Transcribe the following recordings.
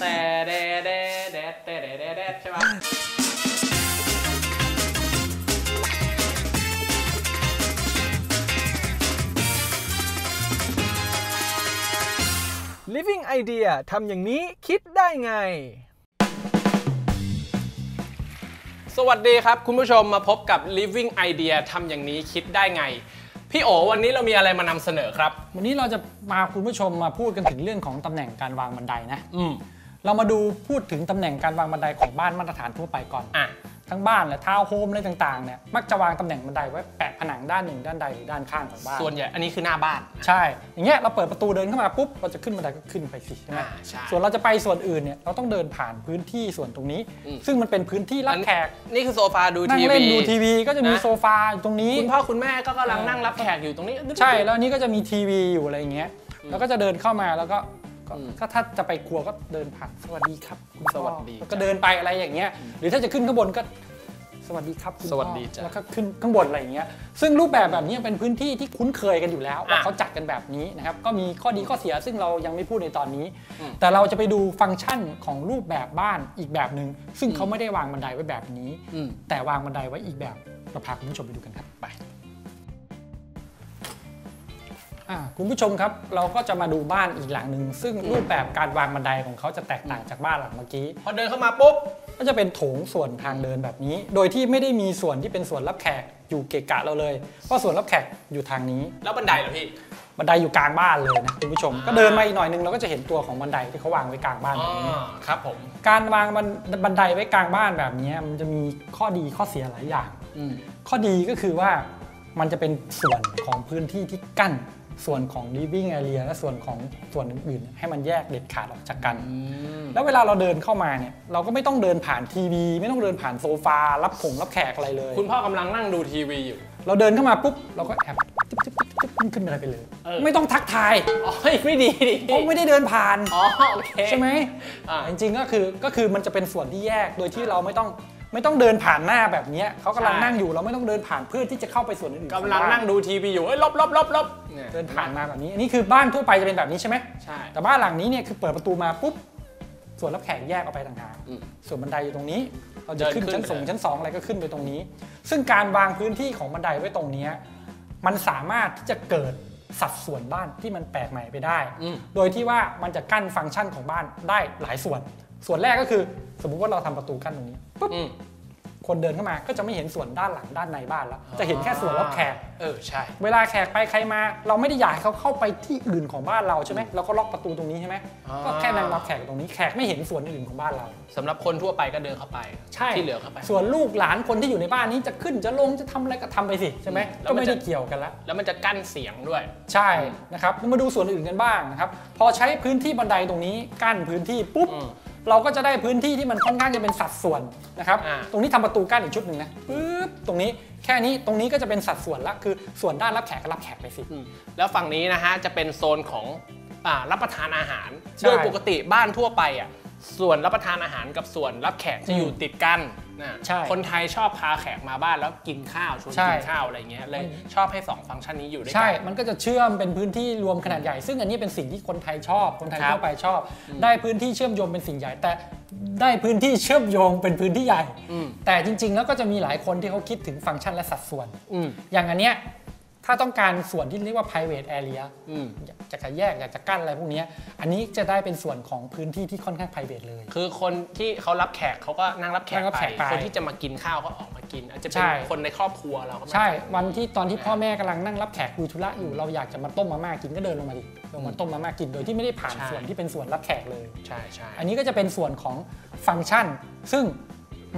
แต่เดเดเดเดเดเดเดใช่ปะ Living Idea ทำอย่างนี้คิดได้ไง สวัสดีครับคุณผู้ชมมาพบกับ Living Idea ทำอย่างนี้คิดได้ไง พี่โอวันนี้เรามีอะไรมานำเสนอครับ วันนี้เราจะมาคุณผู้ชมมาพูดกันถึงเรื่องของตำแหน่งการวางบันไดนะ อืมเรามาดูพูดถึงตำแหน่งการวางบันไดของบ้านมาตรฐานทั่วไปก่อนอะ ทั้งบ้านและทาวน์โฮมอะไรต่างๆเนี่ยมักจะวางตำแหน่งบันไดไว้แปะผนังด้านหนึ่งด้านใดหรือด้านข้างของบ้านส่วนใหญ่อันนี้คือหน้าบ้าน ใช่ อย่างเงี้ยเราเปิดประตูเดินเข้ามาปุ๊บเราจะขึ้นบันไดก็ขึ้นไปสิใช่ไหมอ่าใช่ ส่วนเราจะไปส่วนอื่นเนี่ยเราต้องเดินผ่านพื้นที่ส่วนตรงนี้ อืม ซึ่งมันเป็นพื้นที่รับแขกนี่คือโซฟาดูนั่งทีเล่นวีดูทีวีก็จะมีนะ โซฟาอยู่ตรงนี้ คุณพ่อคุณแม่ก็กำลังนั่งรับแขกอยู่ตรงนี้ ใช่แล้วอันนี้ก็จะมีทีวีอยู่อะไรอย่างเงี้ยแล้วก็จะเดินเข้ามาแล้วก็ ก็อืมก็ถ้าจะไปครัวก็เดินผ่านสวัสดีครับคุณพ่อสวัสดีแล้วก็เดินไปอะไรอย่างเงี้ย หรือถ้าจะขึ้นข้างบนก็สวัสดีครับคุณสพ่อวัสดีจ้ะแล้วก็ขึ้นข้างบนอะไรอย่างเงี้ยซึ่งรูปแบบแบบนี้เป็นพื้นที่ที่คุ้นเคยกันอยู่แล้วว่าอะเขาจัดกันแบบนี้นะครับก็มีข้อดีข้อเสียซึ่งเรายังไม่พูดในตอนนี้อืมแต่เราจะไปดูฟังก์ชันของรูปแบบบ้านอีกแบบหนึ่งซึ่งเขาไม่ได้วางบันไดไว้แบบนี้อืมแต่วางบันไดไว้อีกแบบเราพาคุณผู้ชมไปดูกันครับไปอ่า คุณผู้ชมครับเราก็จะมาดูบ้านอีกหลังหนึ่งซึ่งรูปแบบการวางบันไดของเขาจะแตกต่างจากบ้านหลังเมื่อกี้ พอเดินเข้ามาปุ๊บก็จะเป็นโถงส่วนทางเดินแบบนี้ โดยที่ไม่ได้มีส่วนที่เป็นส่วนรับแขกอยู่เกะกะเราเลยเพราะส่วนรับแขกอยู่ทางนี้ แล้วบันไดเหรอพี่บันไดอยู่กลางบ้านเลยนะคุณผู้ชม ก็เดินมาอีกหน่อยนึงเราก็จะเห็นตัวของบันไดที่เขาวางไว้กลางบ้านอ๋อแบบนี้ครับผมการวางบันบันไดไว้กลางบ้านแบบนี้มันจะมีข้อดีข้อเสียหลายอย่างอืมข้อดีก็คือว่ามันจะเป็นส่วนของพื้นที่ที่กั้น ส่วนของ living area และส่วนของส่วนอื่นๆ ให้มันแยกเด็ดขาดออกจากกัน แล้วเวลาเราเดินเข้ามาเนี่ยเราก็ไม่ต้องเดินผ่านทีวี ไม่ต้องเดินผ่านโซฟา รับผงรับแขกอะไรเลย คุณพ่อกำลังนั่งดูทีวีอยู่ เราเดินเข้ามาปุ๊บ เราก็แอบจิ๊บจิ๊บจิ๊บจิ๊บขึ้นไปไปเลย เออ ไม่ต้องทักทายอ๋อเฮ้ยไม่ดีดิเพราะไม่ได้เดินผ่าน อ๋อโอเค ใช่ไหมอ่า จริงๆก็คือก็คือมันจะเป็นส่วนที่แยกโดยที่เราไม่ต้อง ไม่ต้องเดินผ่านหน้าแบบเนี้ยเขากำลังใช่นั่งอยู่เราไม่ต้องเดินผ่านเพื่อที่จะเข้าไปส่วนอื่นๆกำลังขอบ้านั่งดูทีวีอยู่เอ้ยลบลบลบลบยเดินผ่านมาแบบนี้อันนี้คือบ้านทั่วไปจะเป็นแบบนี้ใช่ไหมใช่แต่บ้านหลังนี้เนี่ยคือเปิดประตูมาปุ๊บส่วนรับแขกแยกออกไปต่างหากอืมส่วนบันไดอยู่ตรงนี้ เราจะเดินขึ้นขึ้นชั้นสองเลยชั้นสองอะไรก็ขึ้นไปตรงนี้ ซึ่งการวางพื้นที่ของบันไดไว้ตรงเนี้ยมันสามารถที่จะเกิดสัดส่วนบ้านที่มันแปลกใหม่ไปได้อืมโดยที่ว่ามันจะกั้นฟังก์ชันของบ้านได้หลายส่วน ส่วนแรกก็คือสมมุติว่าเราทำประตูกั้นตรงนี้ปุ๊บอืม คนเดินเข้ามาก็จะไม่เห็นส่วนด้านหลังด้านในบ้านแล้ว จะเห็นแค่ส่วนรับแขก เออ ใช่ เวลาแขกไปใครมา เราไม่ได้อยากให้เขาเข้าไปที่อื่นของบ้านเราใช่ไหมเราก็ล็อกประตูตรงนี้ใช่ไหมอ่า ก็แค่นั่งรับแขกตรงนี้แขกไม่เห็นส่วนอื่นของบ้านเรา สำหรับคนทั่วไปก็เดินเข้าไปใช่ที่เหลือเข้าไป ส่วนลูกหลานคนที่อยู่ในบ้านนี้จะขึ้นจะลงจะทำอะไรก็ทำไปสิใช่ไหมแล้วก็มันไม่จะ ได้เกี่ยวกันละ แล้วมันจะกั้นเสียงด้วย ใช่นะครับแล้วมาดูส่วนอื่นกันบ้างนะครับ พอใช้พื้นที่บันไดตรงนี้กั้นพื้นที่ปุ๊บ อืม เราก็จะได้พื้นที่ที่มันค่อนข้างจะเป็นสัดส่วนนะครับ อ่า ตรงนี้ทำประตูกั้นอีกชุดหนึ่งนะปุ๊บตรงนี้แค่นี้ตรงนี้ก็จะเป็นสัดส่วนละคือส่วนด้านรับแขกก็รับแขกไปสิ อืมแล้วฝั่งนี้นะฮะจะเป็นโซนของอ่ารับประทานอาหาร ใช่ โดยปกติบ้านทั่วไปอะ ส่วนรับประทานอาหารกับส่วนรับแขกจะอยู่ติดกันนะใช่คนไทยชอบพาแขกมาบ้านแล้วกินข้าวชวนใช่ กินข้าวอะไรเงี้ยเลยชอบให้สองฟังก์ชันนี้อยู่ด้วยกัใช่มันก็จะเชื่อมเป็นพื้นที่รวมขนาดใหญ่ ซึ่งอันนี้เป็นสิ่งที่คนไทยชอบ คนไทยครับทั่วไปชอบ ได้พื้นที่เชื่อมโยงเป็นสิ่งใหญ่ แต่ได้พื้นที่เชื่อมโยงเป็นพื้นที่ใหญ่ อืม แต่จริง ๆ แล้วก็จะมีหลายคนที่เขาคิดถึงฟังก์ชันและสัดส่วน อืม อย่างอันเนี้ย ถ้าต้องการส่วนที่เรียกว่า private area อืมอยากจะแยกอยากจะกั้นอะไรพวกเนี้ยอันนี้จะได้เป็นส่วนของพื้นที่ที่ค่อนข้าง private เลย คือคนที่เขารับแขกเขาก็นั่งรับแขกนั่งรับไปแขกไปคนที่จะมากินข้าวก็ออกมากิน อาจจะใช่เป็นคนในครอบครัวเราก็ไม่ใช่ วันที่ตอนที่พ่อแม่กำลังนั่งรับแขกคุยธุระอยู่เราอยากจะมาต้มมาม่ากินก็เดินลงมาดิลงมาต้มมาม่ากินโดยที่ไม่ได้ผ่านส่วนที่เป็นส่วนรับแขกเลยใช่ใช่อันนี้ก็จะเป็นส่วนของฟังก์ชัน ซึ่ง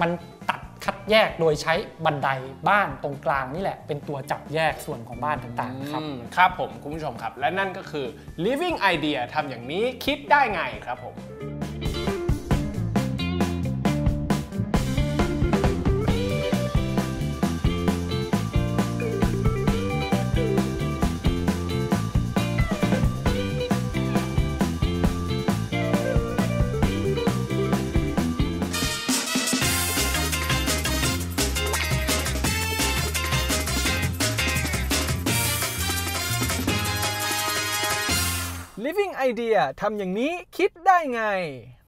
มันตัด คัดแยกโดยใช้บันไดบ้านตรงกลางนี่แหละ เป็นตัวจับแยกส่วนของบ้านต่างๆครับ ครับผมคุณผู้ชมครับ และนั่นก็คือ living idea ทำอย่างนี้คิดได้ไงครับผม Living ไอเดียทำอย่างนี้คิดได้ไง